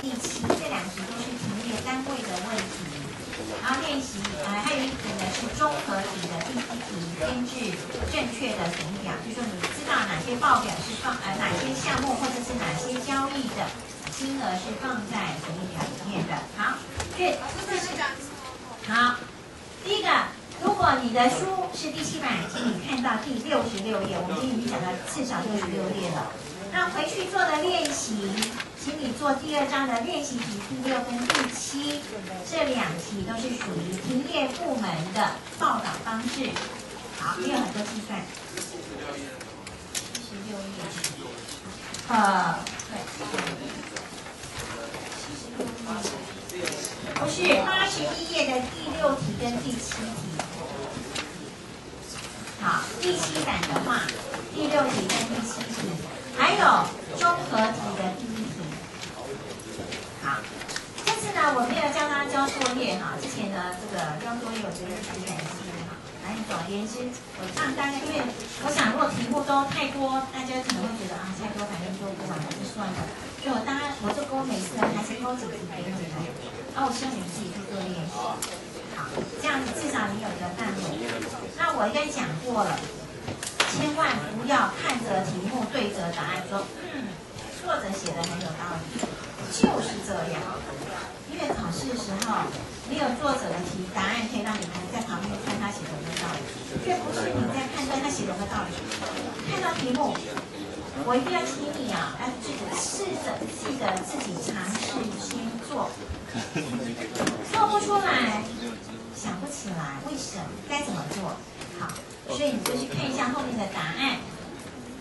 第七这两题都是题列单位的问题，然后练习呃还有一题呢是综合题的第一题编制正确的图表，就说你知道哪些报表是放呃哪些项目或者是哪些交易的金额是放在图表里面的。好，这这是好，第一个。如果你的书是第七版，请你看到第六十六页。我们今天已经讲到至少六十六页了。那回去做的练习，请你做第二章的练习题第六跟第七，这两题都是属于停业部门的报道方式。好，也有很多计算。七十六页。呃，对。不是八十一页的第六题跟第七题。好，第七版的话，第六题跟第七题，还有综合题的第一题。好，这次呢，我没有教大家交作业哈。之前呢，这个交作业我觉得很感谢哈。反正总而言之，我让大家，因为我想如果题目都太多，大家可能会觉得啊，太多反正就不完，就算了。所以我当然，我就勾每次还是勾几题给你们，然后我希望你们自己去做练习。好这样子至少你有一个范围。那我应该讲过了，千万不要看着题目对着答案说，嗯，作者写的很有道理，就是这样。因为考试的时候，没有作者的题答案可以让你们在旁边看他写的有没有道理，却不是你在判断他写的有没有道理。看到题目，我一定要请你啊，要自己试着记得自己尝试先做，做不出来。想不起来为什么该怎么做？好，所以你就去看一下后面的答案。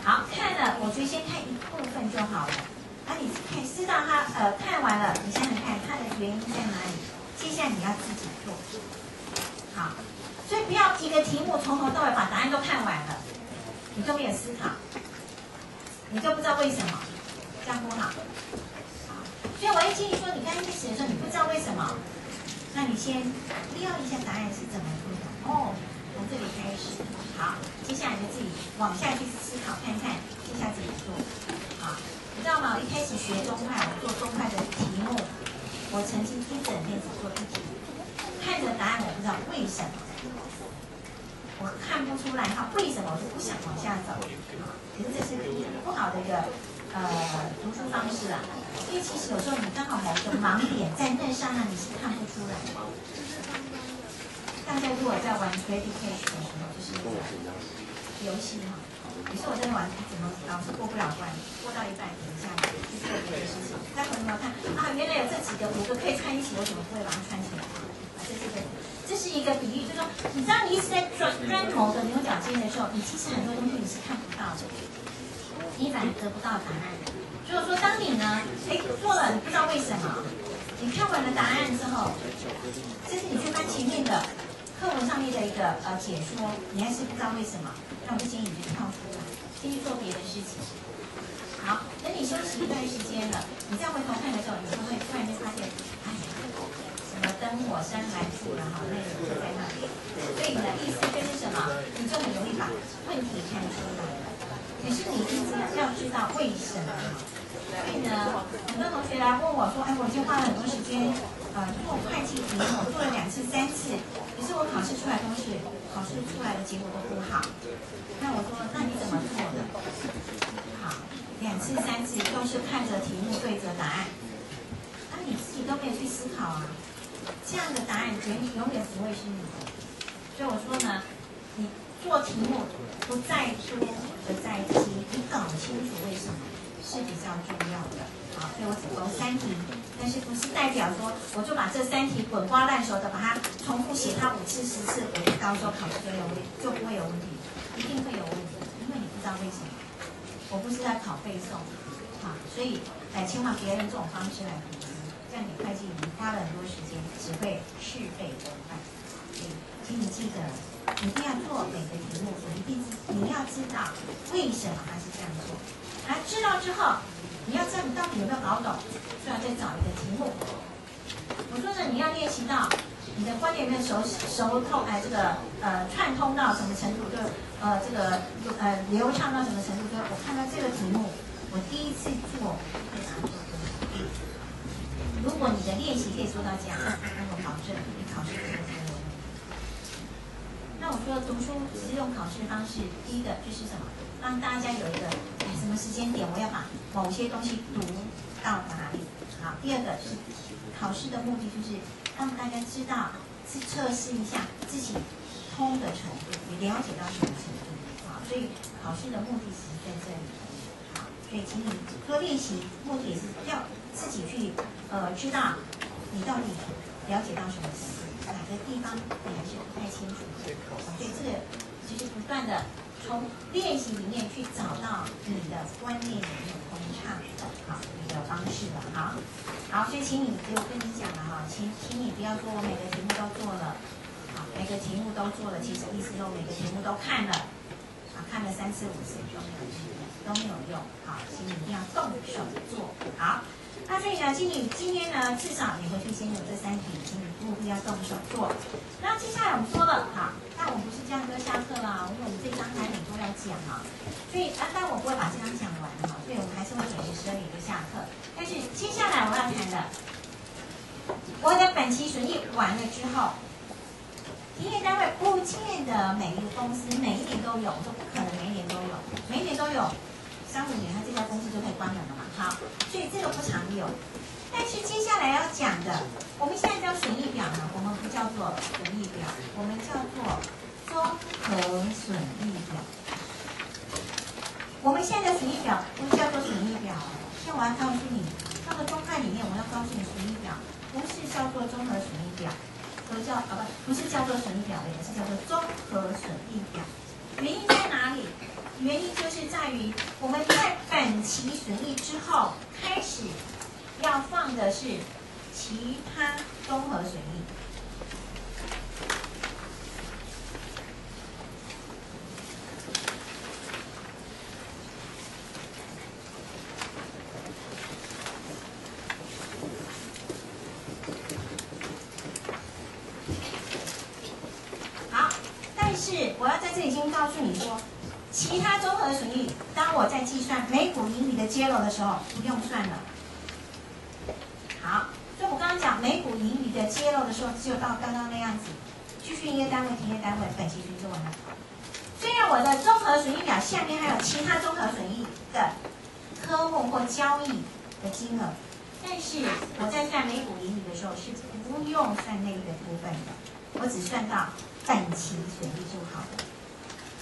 好看了，我觉得先看一部分就好了。那你看知道他呃看完了，你想想看他的原因在哪里？接下来你要自己做。好，所以不要一个题目从头到尾把答案都看完了，你都没有思考，你就不知道为什么，这样不好。好，所以我会建议说，你刚开始的时候你不知道为什么。那你先标一下答案是怎么做的哦，从这里开始，好，接下来就自己往下去思考看看，接下来怎么做，好，你知道吗？我一开始学中派，我做中派的题目，我曾经一整天只做一题，看着答案我不知道为什么，我看不出来哈，为什么我就不想往下走，可是这是个不好的一个。呃，读书方式啊，因为其实有时候你刚好某个盲点在那上那你是看不出来的。大家如果在玩 Ready Cash 的时候，就是游戏哈，你说我在玩，怎么老是过不了关，过到一半停下来去做别的事情。待会你要看啊，原来有这几个五个可以串一起，我怎么不会把它串起来？这是个，这是一个比喻，就是说，你知道你一直在钻钻头的牛角尖的时候，你其实很多东西你是看不到的。你反而得不到答案。就是说，当你呢，哎，做了，你不知道为什么，你看完了答案之后，这是你去翻前面的课文上面的一个呃解说，你还是不知道为什么，那我就建议你就跳出来，继续做别的事情。好，等你休息一段时间了，你再回头看的时候，你就会突然间发现，哎呀，什么灯火山来处了哈，内容就在那里。所以你的意思就是什么？你就很容易把问题看出来。可是你一定要知道为什么，所以呢，很多同学来问我说：“哎，我已经花了很多时间，呃，做会计题目，做了两次、三次，可是我考试出来都是，考试出来的结果都不好。”那我说：“那你怎么做的？”好，两次、三次都是看着题目对着答案，那你自己都没有去思考啊，这样的答案永永远不会是你的。所以我说呢，你。做题目不在多而在精，你搞清楚为什么是比较重要的。好，所以我只勾三题，但是不是代表说我就把这三题滚瓜烂熟的把它重复写它五次十次，我到时候考试就有问就不会有问题，一定会有问题，因为你不知道为什么。我不是在考背诵，好，所以哎，千万别用这种方式来考试，这样你会计你花了很多时间，只会事倍功半。所以，请你记得。一定要做每个题目，一定你要知道为什么他是这样做。来，知道之后，你要知道你到底有没有搞懂，就要再找一个题目。我说呢，你要练习到你的观念有没有熟熟透，哎，这个呃串通到什么程度，就呃这个呃流畅到什么程度？就我看到这个题目，我第一次做会拿做如果你的练习可以做到这样，那我保证你考试不会有问题。那我说读书是用考试的方式，第一个就是什么？让大家有一个哎什么时间点我要把某些东西读到哪里？好，第二个就是考试的目的就是让大家知道，去测试一下自己通的程度，你了解到什么程度？好，所以考试的目的是在这里。好，所以请你多练习，目的也是要自己去呃知道你到底了解到什么程度，哪个地方你还是不太清楚。所以这个就是不断的从练习里面去找到你的观念里面通畅的好你的方式了。好，好，所以请你，我跟你讲了哈，请请你不要说我每个题目都做了，好，每个题目都做了，其实意思说每个题目都看了，啊，看了三次五次都没有用，都没有用。好，请你一定要动手做。好，那所以呢，经理今天呢，至少你回去先有这三题，请你务必要动手做。那接下来我们说了，好，们不是这样就下课啦，因为我们这章还很多要讲啊，所以啊，但我不会把这章讲完哈，所以我们还是会准时十二点就下课。但是接下来我要谈的，我的本期损益完了之后，营业单位不见得每一个公司每一年都有，都不可能每一年都有，每一年都有，三五年它这家公司就可以关门了嘛，好，所以这个不常有。但是接下来要讲的，我们现在叫损益表呢，我们不叫做损益表，我们叫做综合损益表。我们现在的损益表不叫做损益表，像我要告诉你，那个中派里面我要告诉你损益表不是叫做综合损益表，都叫啊不不是叫做损益表的，是叫做综合损益表。原因在哪里？原因就是在于我们在本期损益之后开始要放的是其他综合损益。好，但是我要在这里先告诉你说，其他综合损益，当我在计算每股盈余的揭露的时候，不用算了。好，所以我刚刚讲每股盈余的揭露的时候，只有到刚刚那样子，继续营业单位、停业单位、本期损益就完了。虽然我的综合损益表下面还有其他综合损益的科目或交易的金额，但是我在算每股盈余的时候是不用算那个部分的，我只算到本期损益就好了。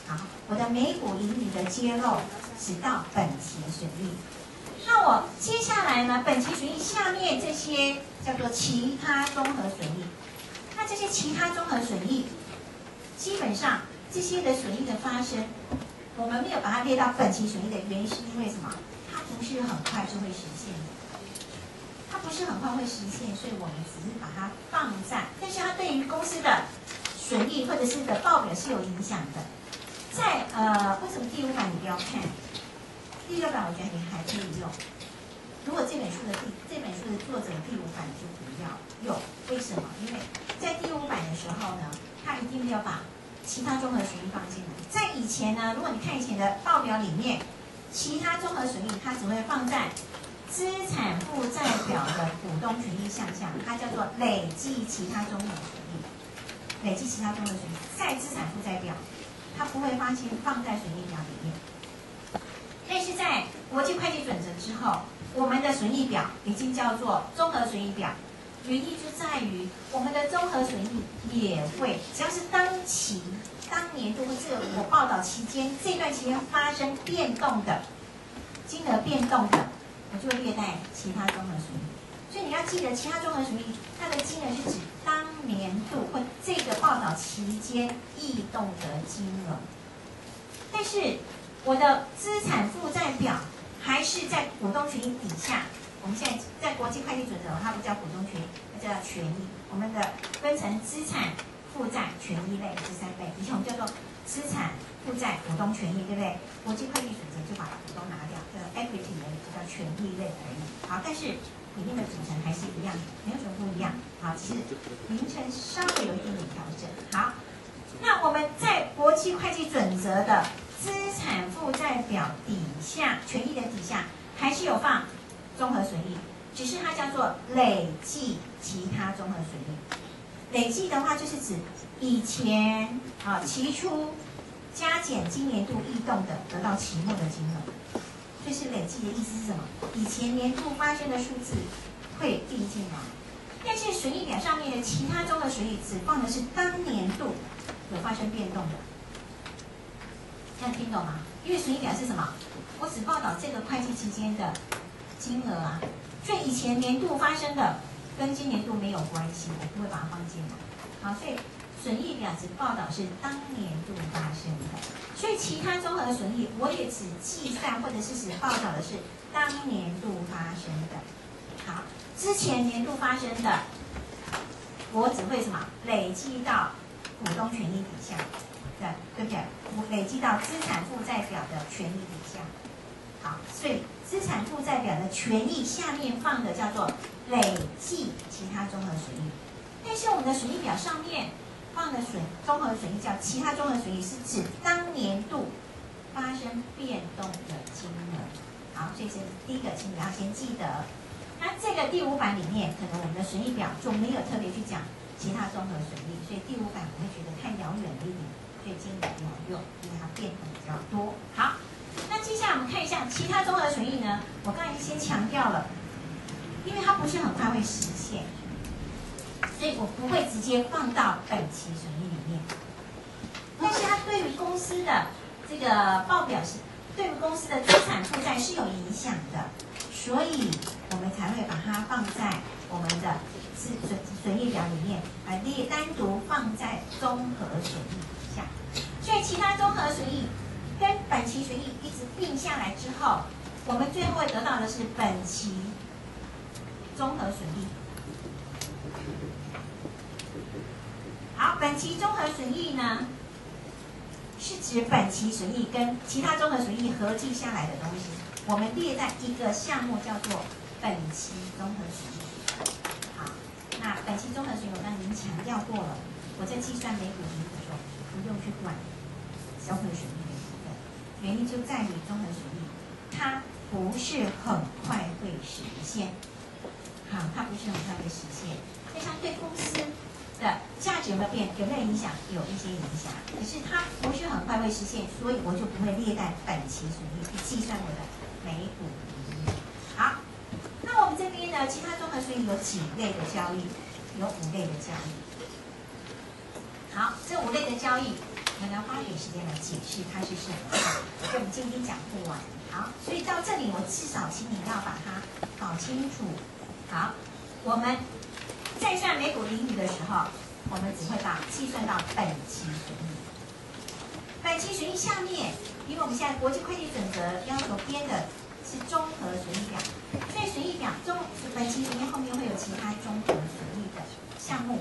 好，我的每股盈余的揭露只到本期损益。那我接下来呢？本期损益下面这些叫做其他综合损益。那这些其他综合损益，基本上这些的损益的发生，我们没有把它列到本期损益的原因是因为什么？它不是很快就会实现的，它不是很快会实现，所以我们只是把它放在，但是它对于公司的损益或者是你的报表是有影响的。在呃，为什么第五版你不要看？第六版我觉得你还可以用。如果这本书的第这本书的作者第五版就不要用，为什么？因为在第五版的时候呢，他一定要把其他综合损益放进来。在以前呢，如果你看以前的报表里面，其他综合损益它只会放在资产负债表的股东权益项下，它叫做累计其他综合损益。累计其他综合损益在资产负债表，它不会发现放在损益表里面。但是在国际会计准则之后，我们的损益表已经叫做综合损益表，原因就在于我们的综合损益也会，只要是当期、当年度或这我报道期间这段期间发生变动的金额变动的，我就会略带其他综合损益。所以你要记得，其他综合损益它的金额是指当年度或这个报道期间异动的金额，但是。我的资产负债表还是在股东权益底下。我们现在在国际会计准则，它不叫股东权益，它叫权益。我们的分成资产负债权益类这三类，以前我们叫做资产负债股东权益，对不对？国际会计准则就把股东拿掉，叫 equity 类，就叫权益类而已。好，但是里面的组成还是一样，没有什么不一样。好，只是名称稍微有一点点调整。好，那我们在国际会计准则的。资产负债表底下权益的底下还是有放综合损益，只是它叫做累计其他综合损益。累计的话，就是指以前啊期初加减今年度异动的得到期末的金额。这是累计的意思是什么？以前年度发生的数字会并进来，但是损益表上面的其他综合损益只放的是当年度有发生变动的。这样听懂吗？因为损益表是什么？我只报道这个会计期间的金额啊，所以以前年度发生的跟今年度没有关系，我不会把它放进来。好，所以损益表只报道是当年度发生的，所以其他综合损益我也只计算或者是只报道的是当年度发生的。好，之前年度发生的，我只会什么累积到股东权益底下，对对不对？我累积到资产负债表的权益底下。好，所以资产负债表的权益下面放的叫做累计其他综合损益，但是我们的损益表上面放的损综合损益叫其他综合损益，是指当年度发生变动的金额。好，所以是第一个，请你要先记得。那这个第五版里面，可能我们的损益表就没有特别去讲其他综合损益，所以第五版我会觉得太遥远了一点，所以今年不要用，因为它变动比较多。好。那接下来我们看一下其他综合损益呢？我刚才先强调了，因为它不是很快会实现，所以我不会直接放到本期损益里面。但是它对于公司的这个报表是，对于公司的资产负债是有影响的，所以我们才会把它放在我们的资损损益表里面，来列单独放在综合损益下。所以其他综合损益。跟本期损益一直并下来之后，我们最后得到的是本期综合损益。好，本期综合损益呢，是指本期损益跟其他综合损益合计下来的东西，我们列在一个项目叫做本期综合损益。好，那本期综合损益我刚已经强调过了，我在计算每股盈余的时候不用去管销毁损益的部分。原因就在于综合损益，它不是很快会实现。好，它不是很快会实现。那像对公司的价值有没有变？有没有影响？有一些影响。可是它不是很快会实现，所以我就不会列在本期损益去计算我的每股盈余。好，那我们这边呢？其他综合损益有几类的交易？有五类的交易。好，这五类的交易。我们要花点时间来解释它是什么，所以我们今天讲不完。好，所以到这里我至少请你要把它搞清楚。好，我们在算每股盈余的时候，我们只会把计算到本期损益。本期损益下面，因为我们现在国际会计准则要求编的是综合损益表，所以损益表中本期损益后面会有其他综合损益的项目。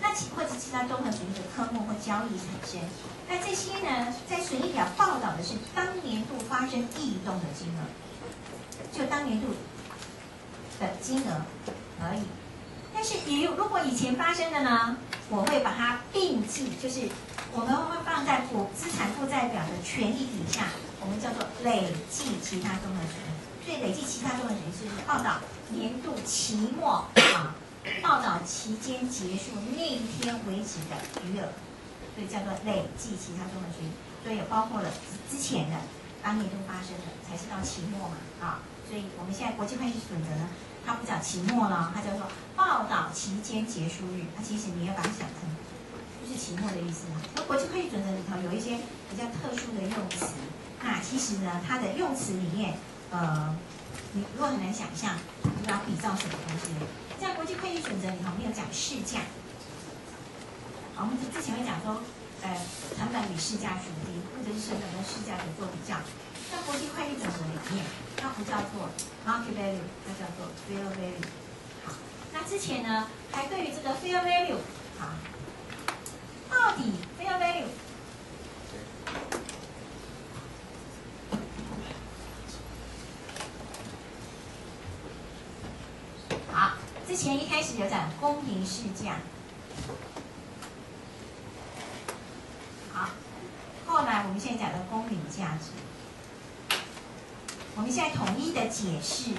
那其或者其他综合损益的科目或交易产生，那这些呢，在损益表报道的是当年度发生异动的金额，就当年度的金额而已。但是，比如如果以前发生的呢，我会把它并记，就是我们会放在负资产负债表的权益底下，我们叫做累计其他综合损益。所以，累计其他综合损益是报道年度期末啊。报道期间结束那一天为止的余额，所以叫做累计其他综合损益，所以也包括了之前的当年度发生的，才是到期末嘛啊。所以我们现在国际会计准则呢，它不讲期末了，它叫做报道期间结束日。那其实你要把它想成就是期末的意思嘛。那国际会计准则里头有一些比较特殊的用词，那其实呢，它的用词里面，呃，你如果很难想象，你要比照什么东西？在国际会计准则里头没有讲市价，好，我们之前会讲说，呃，成本与市价属低，或者是成本跟市价做比较。在国际会计准则里面，它不叫做 market value，它叫做 fair value。好，那之前呢，还对于这个 fair value，好，到底 fair value？好之前一开始有讲公平市价，好，后来我们现在讲的公平价值，我们现在统一的解释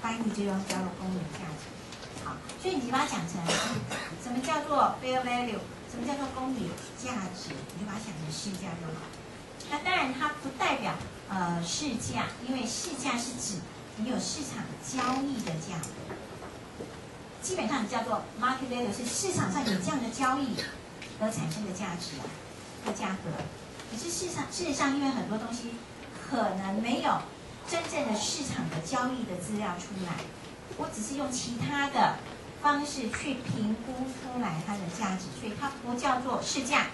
翻译就用叫做公允价值。好，所以你就把它讲成什么叫做 fair value，什么叫做公允价值，你就把它想成市价就好。那当然它不代表呃市价，因为市价是指你有市场交易的价格。基本上叫做 market value，是市场上有这样的交易而产生的价值的价格。可是市场事实上，因为很多东西可能没有真正的市场的交易的资料出来，我只是用其他的方式去评估出来它的价值，所以它不叫做市价。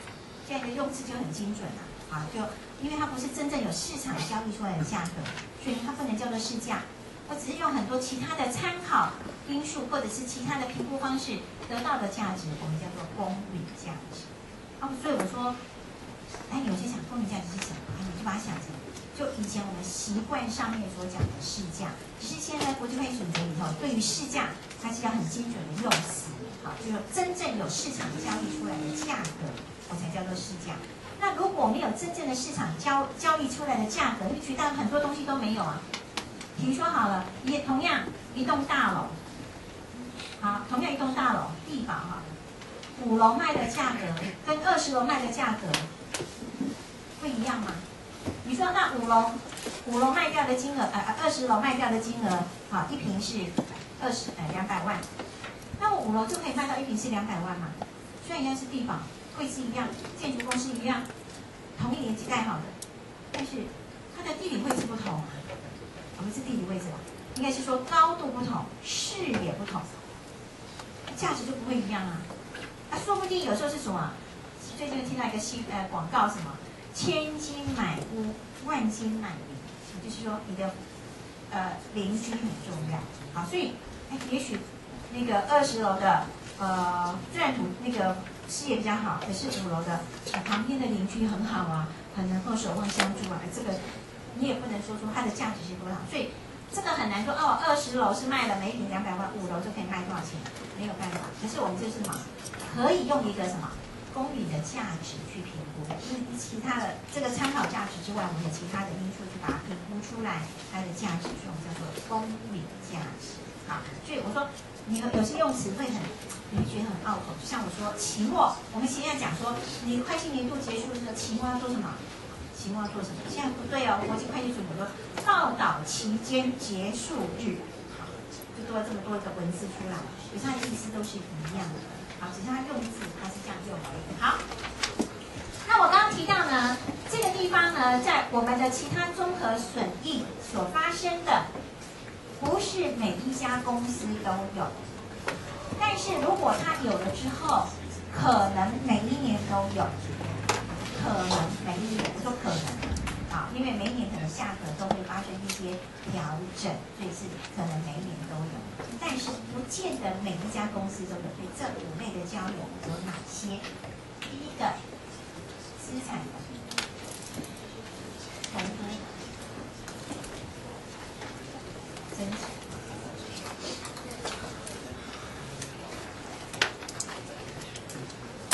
这样的用词就很精准了啊！就因为它不是真正有市场交易出来的价格，所以它不能叫做市价。我只是用很多其他的参考因素，或者是其他的评估方式得到的价值，我们叫做公允价值。啊，所以我说，哎，有些想公允价值是什么？你就把它想成，就以前我们习惯上面所讲的市价。其实现在国际会计准则里头，对于市价，它是要很精准的用词，好，就是真正有市场交易出来的价格，我才叫做市价。那如果没有真正的市场交交易出来的价格，你取代很多东西都没有啊。比如说好了，也同样一栋大楼，好，同样一栋大楼，地保哈，五楼卖的价格跟二十楼卖的价格不一样吗？你说那五楼五楼卖掉的金额，呃呃，二十楼卖掉的金额，好，一平是二十呃两百万，那我五楼就可以卖到一平是两百万嘛？虽然应该是地保，位置一样，建筑公司一样，同一年级盖好的，但是它的地理位置不同。我们是地理位置吧，应该是说高度不同，视野不同，价值就不会一样啊。啊，说不定有时候是什么？最近听到一个新呃广告，什么千金买屋，万金买邻，就是说你的呃邻居很重要。好，所以哎，也许那个二十楼的呃虽然图那个视野比较好，可是五楼的旁边的邻居很好啊，很能够守望相助啊，这个。你也不能说出它的价值是多少，所以这个很难说哦。二十楼是卖了每平两百万，五楼就可以卖多少钱？没有办法。可是我们就是什么，可以用一个什么公允的价值去评估，因为其他的这个参考价值之外，我们有其他的因素去把它评估出来它的价值，所以我们叫做公允价值。好，所以我说你有些用词会很，你会觉得很拗口。就像我说期末，我们现在讲说你会计年度结束的时候，期末要做什么？期末要做什么？现在不对哦，国际会计准则说报道期间结束日，好，就多了这么多的文字出来，其实它的意思都是一样的，好，只是它用字它是这样用而已。好，那我刚刚提到呢，这个地方呢，在我们的其他综合损益所发生的，不是每一家公司都有，但是如果它有了之后，可能每一年都有。可能每一年，我说可能，啊，因为每年可能价格都会发生一些调整，所以是可能每年都有，但是不见得每一家公司都有。所以这五类的交流有哪些？第一个，资产重估增值。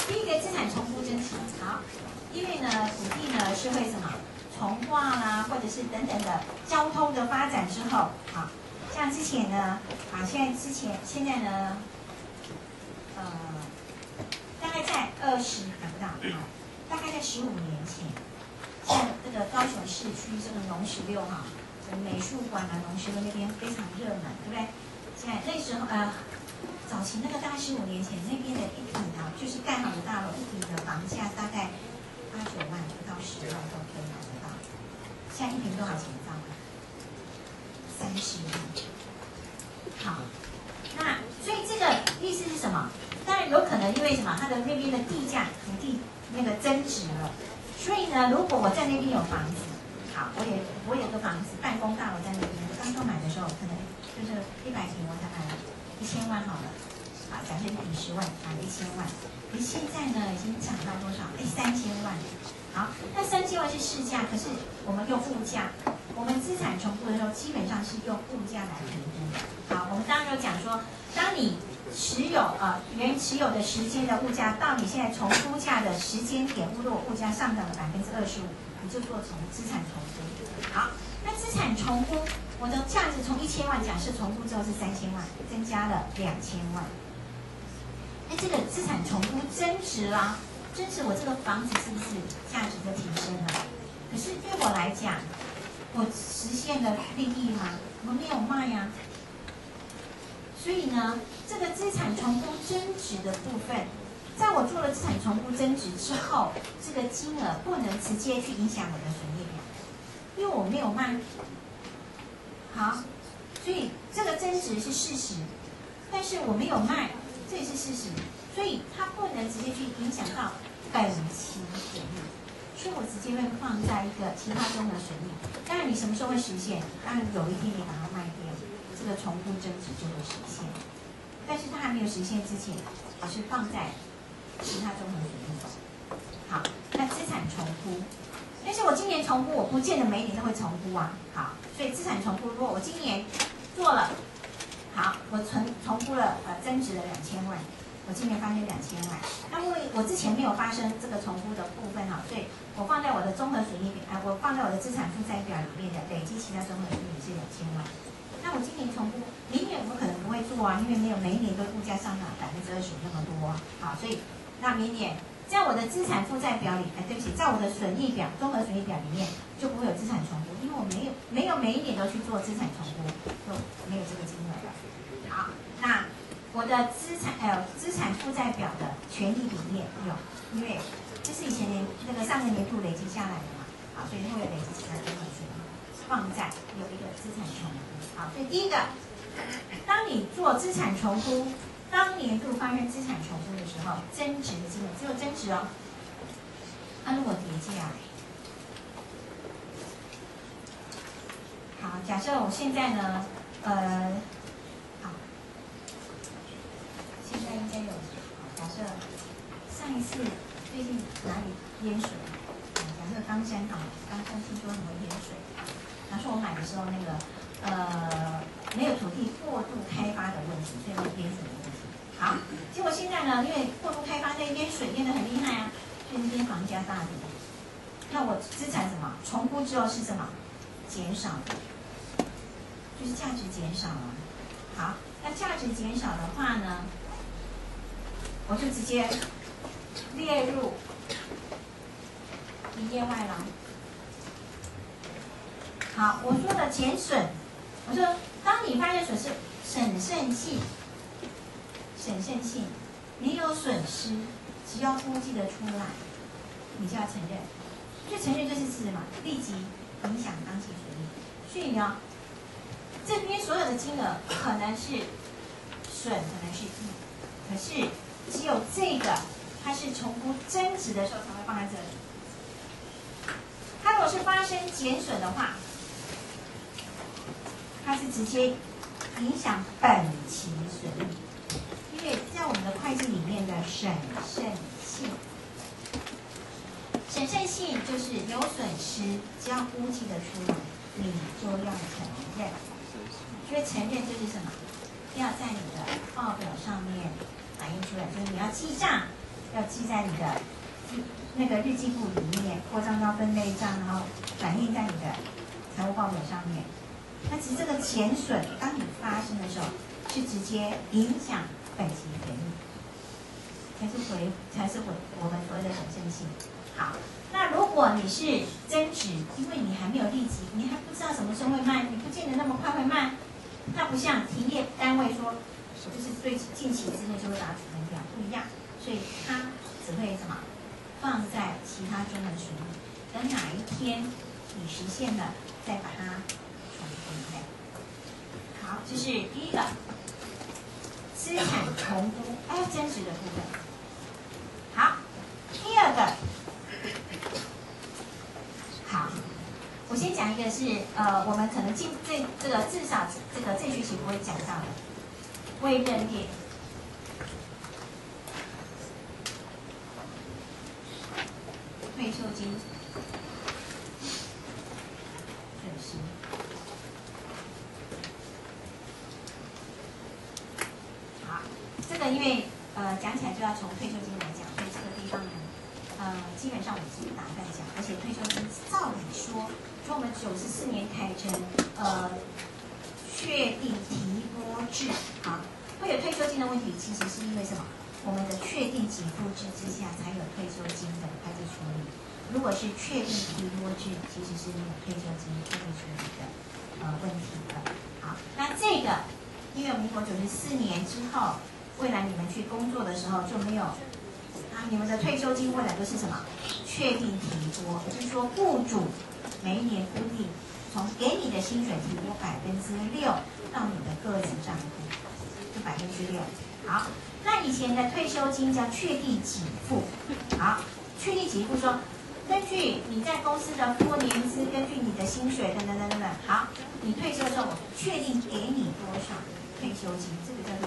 第一个资产重估增值，好。因为呢，土地呢是会什么重化啦，或者等等的交通的发展之后，好，像之前呢，啊，现在之前现在呢，呃，大概在二十不到，大概在十五年前，像这个高雄市区这个农十六哈，美术馆啊，农十六那边非常热门，对不对？现在那时候呃，早期那个大概十五年前那边的一平啊，就是盖好的大楼，一平的房价大概。八九万不到十万都可以买得到，现在一瓶多少钱？知道吗？三十万。好，那所以这个意思是什么？当然有可能因为什么？它的那边的地价土地那个增值了，所以呢，如果我在那边有房子，好，我也我有个房子办公大楼在那边，刚刚买的时候可能就是一百平，我才买一千万好了，啊，假设一平十万，买一千万。你现在呢，已经涨到多少？哎，三千万。好，那三千万是市价，可是我们用物价，我们资产重估的时候，基本上是用物价来评估。好，我们当时有讲说，当你持有呃原持有的时间的物价，到你现在重估价的时间点，如果物价上涨了百分之二十五，你就做重资产重估。好，那那资产重估，我的价值从一千万，假设重估之后是三千万，增加了两千万。那这个资产重估增值啦，增值我这个房子是不是价值就提升了？可是对我来讲，我实现了利益吗？我没有卖呀。所以呢，这个资产重估增值的部分，在我做了资产重估增值之后，这个金额不能直接去影响我的损益表，因为我没有卖。好，所以这个增值是事实，但是我没有卖，这也是事实，所以它不能直接去影响到本期损益，所以我直接会放在一个其他综合损益。当然，你什么时候会实现？当然有一天你把它卖掉。这个重复增值就会实现，但是它还没有实现之前，我是放在其他综合损益。好，那资产重估，但是我今年重估，我不见得每一年都会重估啊。好，所以资产重估，如果我今年做了，好，我重重估了呃增值了两千万，我今年发现两千万，那因为我之前没有发生这个重估的部分哈，所以我放在我的综合损益表，啊，我放在我的资产负债表里面的累积其他综合损益是两千万。那我今年重估，明年我可能不会做啊，因为没有每一年都物价上涨百分之二十那么多，好，所以那明年在我的资产负债表里，哎，对不起，在我的损益表综合损益表里面就不会有资产重估，因为我没有没有每一年都去做资产重估，就没有这个金额了。好，我的资产还有资产负债表的权利里面有，因为这是以前年那个上个年度累积下来的嘛，好，所以会有累积其他综合损益。放在有一个资产重估，好，所以第一个，当你做资产重估，当年度发生资产重估的时候，增值的金额只有增值哦。它如果叠加，好，假设我现在呢，呃，好，现在应该有，假设上一次最近哪里淹水？假设刚山好，刚山听说很会淹水。他说我买的时候那个呃没有土地过度开发的问题，所以会淹水的问题。好，结果现在呢，因为过度开发在淹水淹的很厉害啊，所以那边房价大跌。那我资产什么重估之后是什么减少，就是价值减少了。好，那价值减少的话呢，我就直接列入营业外了。好，我说的减损，我说当你发现损失，审慎性，审慎性，你有损失，只要估计的出来，你就要承认。所以承认就是指什么？立即影响当期损益。所以呢，这边所有的金额可能是损，可能是益，可是只有这个它是重估增值的时候才会放在这里。它如果是发生减损的话，它是直接影响本期损益，在我们的会计里面的审慎性，审慎性就是有损失，只要估计的出来，你就要承认。因为承认就是什么？要在你的报表上面反映出来，就是你要记账，要记在你的那个日记簿里面，扩张到分类账，然后反映在你的财务报表上面。那其实这个减损，当你发生的时候，是直接影响本期权益，才是回才是回我们回的审慎性。好，那如果你是增值，因为你还没有利息，你还不知道什么时候会卖，你不见得那么快会卖。那不像停业单位说，就是最近期之内就会把它处分掉，不一样。所以它只会什么放在其他中的损益，等哪一天你实现了，再把它。好，这是第一个资产重估哎真实的部分。好，第二个，好，我先讲一个是呃，我们可能进这这个至少这个这学期不会讲到的微认列退休金。因为呃讲起来就要从退休金来讲，所以这个地方呢，呃，基本上我是打算讲，而且退休金照理说，从我们九十四年改成呃确定提拨制，好，会有退休金的问题，其实是因为什么？我们的确定给付制之下才有退休金的会计处理。如果是确定提拨制，其实是没有退休金会计处理的呃问题的。好，那这个。因为民国九十四年之后，未来你们去工作的时候就没有啊，你们的退休金未来都是什么？确定提拨，也就是说雇主每一年固定从给你的薪水提拨百分之六到你的个人账户，就百分之六。好，那以前的退休金叫确定给付。好，确定给付说，根据你在公司的过年资，根据你的薪水等等等等等。好，你退休之后，我确定给你多少？退休金，这个叫。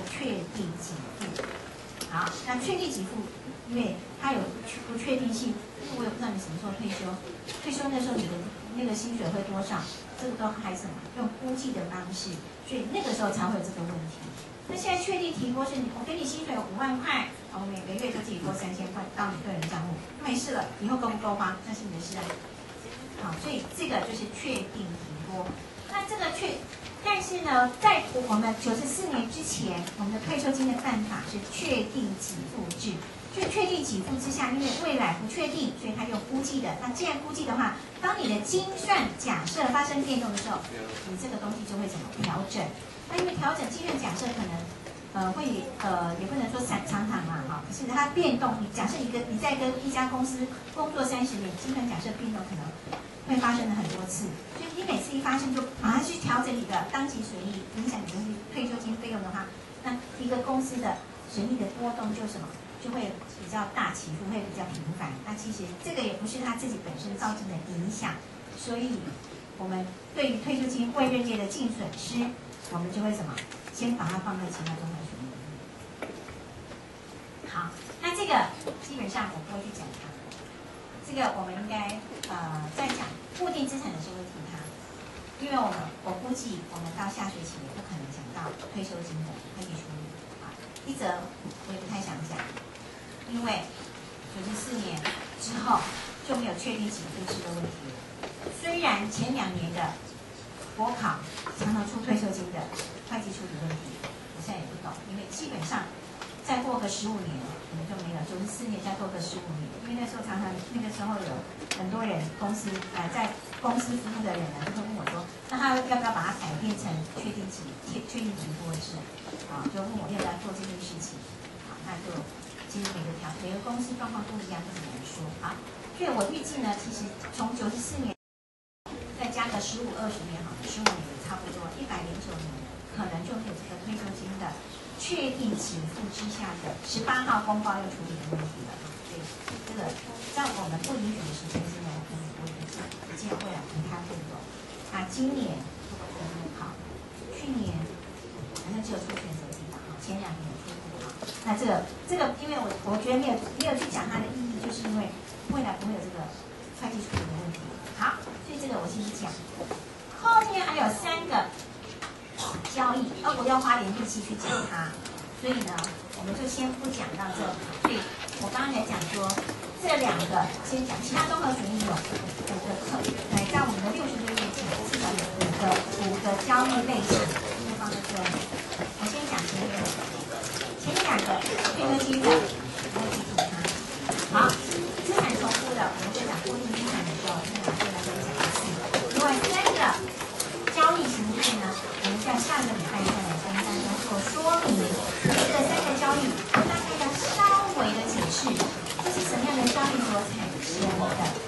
好，那确定给付，因为它有不确定性，因为我也不知道你什么时候退休，退休那时候你的那个薪水会多少，这个都还什么用估计的方式，所以那个时候才会有这个问题。那现在确定提拨是你，我给你薪水五万块，我每个月就自己拨三千块到你个人账户，没事了，以后够不够花那是你的事啊。好，所以这个就是确定提拨。那这个确。但是呢，在我们九十四年之前，我们的退休金的办法是确定给付制。就确定给付之下，因为未来不确定，所以他用估计的。那既然估计的话，当你的精算假设发生变动的时候，你这个东西就会怎么调整？那因为调整精算假设可能，呃，会呃，也不能说常常常嘛，哈。可是它变动，你假设一个你在跟一家公司工作三十年，精算假设变动可能。会发生了很多次，所以你每次一发生就马上去调整你的当期损益，影响你的退休金费用的话，那一个公司的损益的波动就什么就会比较大起伏，会比较频繁。那其实这个也不是他自己本身造成的影响，所以我们对于退休金未认列的净损失，我们就会什么先把它放在其他中啊。那这个基本上我不会去讲它。这个我们应该呃在讲固定资产的时候会提它，因为我们我估计我们到下学期也不可能讲到退休金的会计处理啊。一则我也不太想讲，因为九十四年之后就没有确定几付制的问题了。虽然前两年的国考常常出退休金的会计处理问题，我现在也不懂，因为基本上。十五年，可能就没有。九十四年再过个十五年，因为那时候常常那个时候有很多人公司呃在公司服务的人呢，就会问我说，那他要不要把它改变成确定级、确确定级播制？啊，就问我要不要做这件事情。好，那就其实每个条每个公司状况不一样，就很难说啊。所以我预计呢，其实从九十四年再加个十五二十年，好，十五年差不多一百零九年，可能就会有这个退休金的。确定给付之下的十八号公告要处理的问题了，对，这个在我们不允许的时间之内，我们不会做，不见会啊，不太会有。啊，今年好？去年好像只有出选择题吧，前两年出过啊。那这个这个，因为我我觉得没有没有去讲它的意义，就是因为未来不会有这个会计处理的问题。好，所以这个我先讲。后面还有三个。交要花点力气去讲它，所以呢，我们就先不讲到这。所以我刚刚才讲说，这两个先讲，其他综合损益有五个课，来在我们的六十个月前，至少有五个五个交易类型，就放在这里。我先讲前面，前面两个配合金的，我要记住它。好，资产重复的，我们在讲固定资产的时候，先把这两个讲一次。另外三个交易形态呢？在下个礼拜再来跟大家做说明，这三个交易，大概